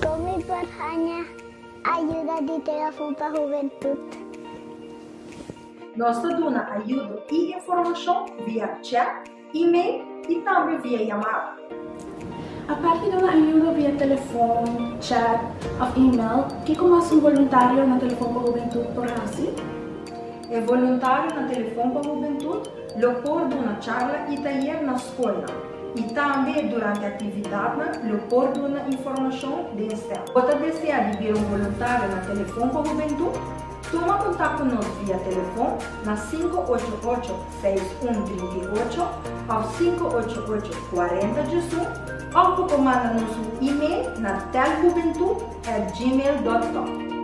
Kami parhanya ayuda telefon para juventud. Nós damos ajuda e informação via chat, e-mail e também via chamada. A parte de uma ajuda via telefone, chat ou e-mail, que como um voluntário na telefone para juventude por assim? É voluntário na telefone para juventude, lo uma charla e taller na escola. E também durante a atividade, lo porta uma informação de externo. Você deseja vir um voluntário na telefone para juventude? Toma contato conosco via telefone na 588-6138 ou 588-4018 ou comanda nosso e-mail na teljuventude.gmail.com